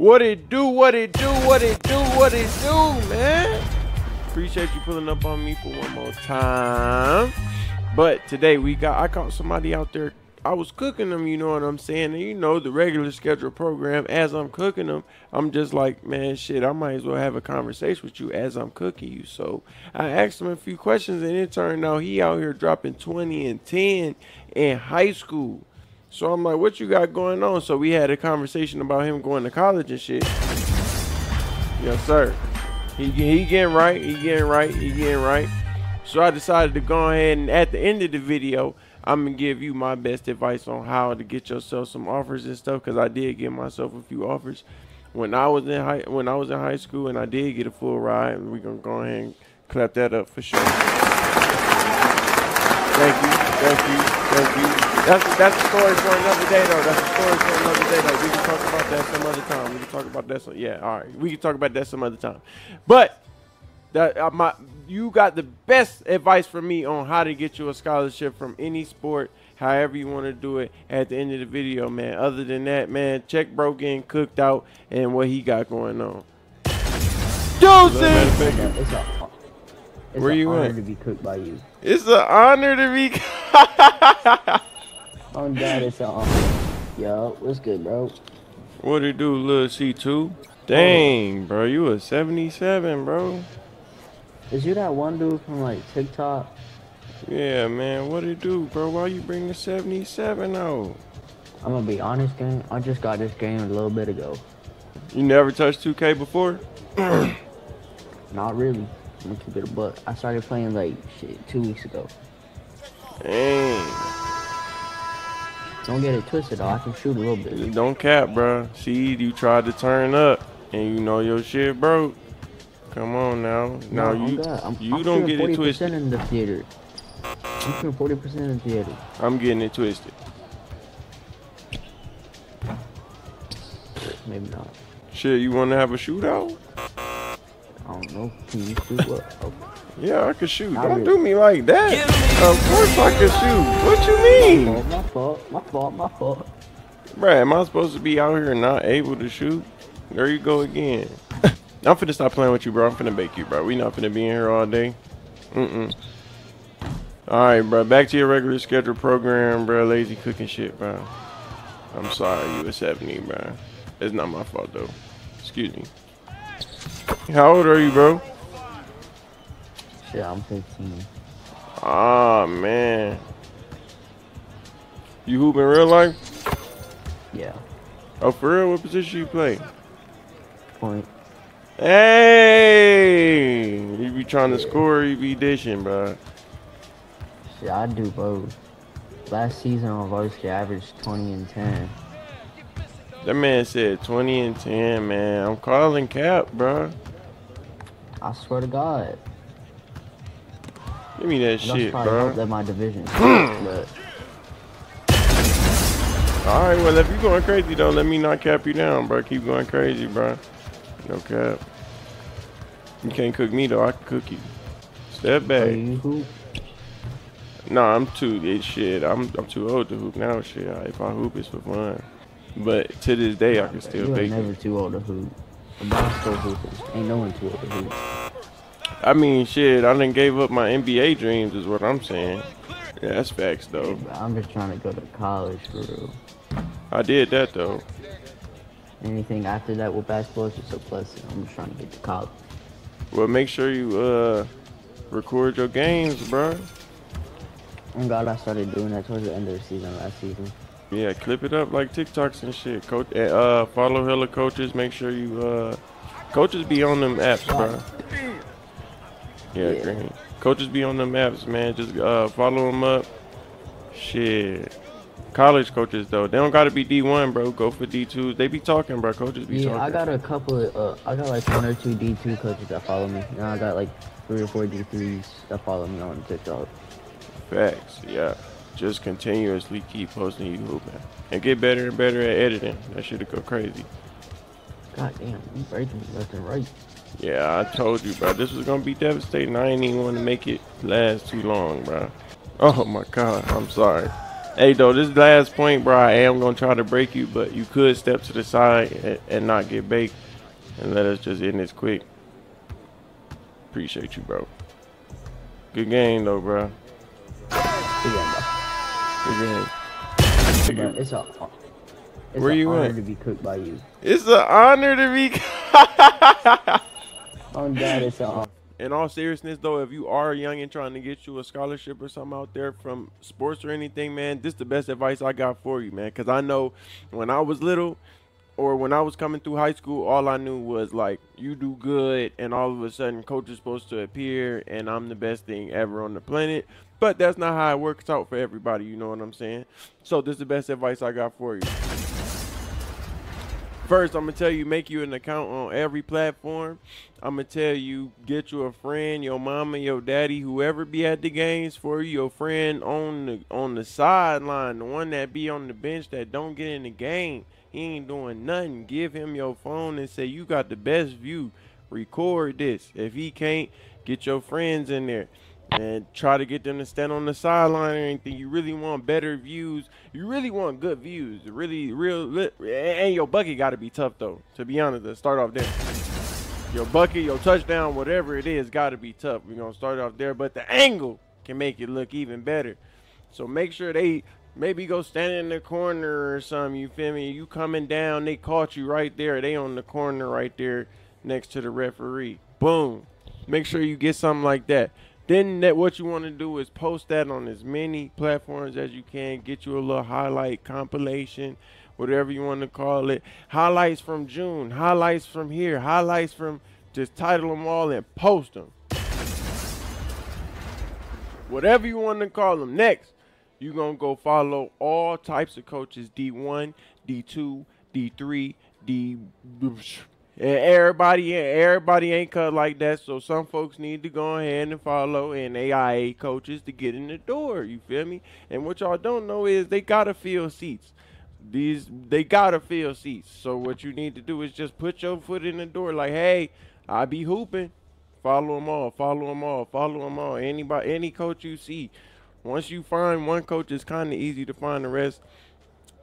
What it do, what it do, what it do, what it do, man. Appreciate you pulling up on me for one more time. But today we got, I caught somebody out there. I was cooking them, you know what I'm saying? And you know, the regular schedule program, as I'm cooking them, I'm just like, man, shit, I might as well have a conversation with you as I'm cooking you. So I asked him a few questions, and it turned out he out here dropping 20 and 10 in high school. So I'm like, what you got going on? So we had a conversation about him going to college and shit. Yes, sir. He, he getting right. He getting right. He getting right. So I decided to go ahead and at the end of the video, I'm gonna give you my best advice on how to get yourself some offers and stuff. Cause I did get myself a few offers when I was in high when I was in high school, and I did get a full ride. And we're gonna go ahead and clap that up for sure. Thank you, thank you, thank you. That's that's a story for another day, though. That's a story for another day, though. We can talk about that some other time. We can talk about that some. Yeah, all right. We can talk about that some other time. But that uh, my you got the best advice from me on how to get you a scholarship from any sport, however you want to do it. At the end of the video, man. Other than that, man, check bro getting cooked out and what he got going on. Deuces! It's Where an you honor at? to be cooked by you. It's an honor to be. Oh God, it's an honor. Yo, what's good, bro? what it do, little C2? Dang, bro, you a 77, bro. Is you that one dude from like TikTok? Yeah, man, what it do, bro? Why you bring the 77 out? I'm gonna be honest, gang. I just got this game a little bit ago. You never touched 2K before? Not really. I'm gonna keep it a buck. I started playing like shit two weeks ago. Dang. Don't get it twisted though. I can shoot a little bit. Don't cap, bro. See, you tried to turn up, and you know your shit broke. Come on now. Now No, you I'm you I'm don't get it 40% twisted. in the theater. I'm shooting 40% in the theater. I'm getting it twisted. Maybe not. Shit, you want to have a shootout? I don't know. Can you shoot what? Yeah, I can shoot. I Don't will. do me like that. Of course I can shoot. What you mean? my fault. My fault. My fault. Bruh, am I supposed to be out here and not able to shoot? There you go again. I'm finna stop playing with you, bro. I'm finna bake you, bro. We not finna be in here all day. Mm-mm. Alright, bro. Back to your regular schedule program, bro. Lazee cooking shit, bro. I'm sorry you a 70, bro. It's not my fault, though. Excuse me. How old are you, bro? Shit, I'm 15. Ah, man. You hoop in real life? Yeah. Oh, for real? What position you play? Point. Hey, you be trying to score, or you be dishing, bro. Shit, I do both. Last season on varsity, I averaged 20 and 10. That man said 20 and 10, man. I'm calling cap, bro. I swear to God. Give me that That's shit, bro. that my division. but All right, well, if you're going crazy though, let me not cap you down, bro. Keep going crazy, bro. No cap. You can't cook me though. I can cook you. Step back. No, I'm too eh, shit. I'm I'm too old to hoop now. Shit, if I hoop, it's for fun. But to this day, I can still You bake ain't it. never too old to hoop. I'm still hoopers. Ain't no one too old to hoop. I mean, shit. I didn't gave up my NBA dreams, is what I'm saying. Yeah, that's facts though. I'm just trying to go to college for real. I did that though. Anything after that with basketball is just a blessing. I'm just trying to get to college. Well, make sure you uh record your games, bro. I'm glad I started doing that towards the end of the season last season. Yeah, clip it up like TikToks and shit. Coach, uh, follow hella coaches. Make sure you uh, coaches be on them apps, bro. Yeah, Yeah. green. Coaches be on the maps, man. Just uh, follow them up. Shit. College coaches though, they don't gotta be D1, bro. Go for D two. They be talking, bro. Coaches be Yeah, talking. I got a couple of, uh, I got like one or two D2 coaches that follow me. And I got like three or four D3s that follow me on TikTok. Facts, yeah. Just continuously keep posting you hooping. And get better and better at editing. That shit'll go crazy. God damn, you breaking left and right. Yeah, I told you, bro. This was gonna be devastating. I ain't even want to make it last too long, bro. Oh my god, I'm sorry. Hey, though, this last point, bro, I am gonna try to break you, but you could step to the side and, and not get baked, and let us just end this quick. Appreciate you, bro. Good game, though, bro. Good game, bro. Good game. It's a it's Where an you honor at? to be cooked by you. It's an honor to be. On that, it's in all seriousness though, if you are young and trying to get you a scholarship or something out there from sports or anything, man, this is the best advice I got for you, man. Because I know when I was little or when I was coming through high school, all I knew was like you do good, and all of a sudden, coach is supposed to appear, and I'm the best thing ever on the planet. But that's not how it works out for everybody. You know what I'm saying? So this is the best advice I got for you. First, I'm gonna tell you make you an account on every platform. I'm gonna tell you get you a friend, your mama, your daddy, whoever be at the games for you, your friend on the on the sideline, the one that be on the bench that don't get in the game. He ain't doing nothing. Give him your phone and say you got the best view. Record this. If he can't, get your friends in there and try to get them to stand on the sideline or anything. You really want better views. You really want good views. Really, real, and your bucket got to be tough though. To be honest, to start off there. Your bucket, your touchdown, whatever it is, got to be tough. We're gonna start off there, but the angle can make it look even better. So make sure they maybe go stand in the corner or something. You feel me? You coming down, they caught you right there. They on the corner right there next to the referee. Boom. Make sure you get something like that. Then that what you want to do is post that on as many platforms as you can. Get you a little highlight compilation, whatever you want to call it. Highlights from June, highlights from here, highlights from just title them all and post them. Whatever you want to call them. Next, you're going to go follow all types of coaches D1, D2, D3, D. And everybody, everybody ain't cut like that. So some folks need to go ahead and follow NAIA coaches to get in the door. You feel me? And what y'all don't know is they gotta fill seats. These they gotta fill seats. So what you need to do is just put your foot in the door. Like, hey, I be hooping. Follow them all. Follow them all. Follow them all. Anybody, any coach you see. Once you find one coach, it's kind of easy to find the rest.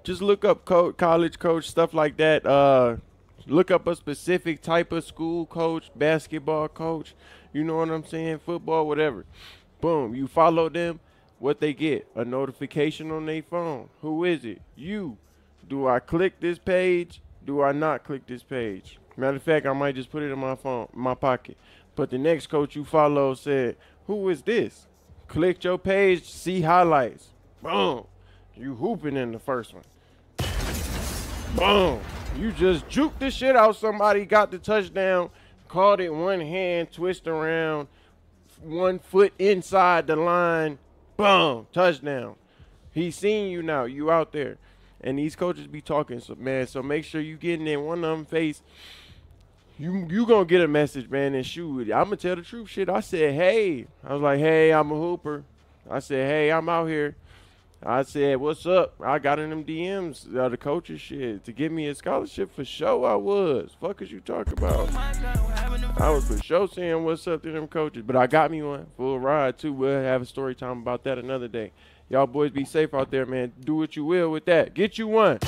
Just look up co- college coach stuff like that. Uh, look up a specific type of school coach, basketball coach, you know what I'm saying, football, whatever. Boom, you follow them, what they get? A notification on their phone. Who is it? You. Do I click this page? Do I not click this page? Matter of fact, I might just put it in my phone, my pocket. But the next coach you follow said, "Who is this?" Click your page, see highlights. Boom. You hooping in the first one. Boom. You just juked the shit out somebody, got the touchdown, caught it one hand, twist around, one foot inside the line, boom, touchdown. He's seeing you now. You out there. And these coaches be talking, so man. So make sure you getting in one of them face. You you gonna get a message, man, and shoot. I'm gonna tell the truth. Shit, I said, hey. I was like, hey, I'm a hooper. I said, hey, I'm out here. I said, "What's up?" I got in them DMs, uh, the coaches shit, to give me a scholarship for sure. I was. Fuck is you talking about? I was for sure saying what's up to them coaches, but I got me one full ride too. We'll have a story time about that another day. Y'all boys be safe out there, man. Do what you will with that. Get you one.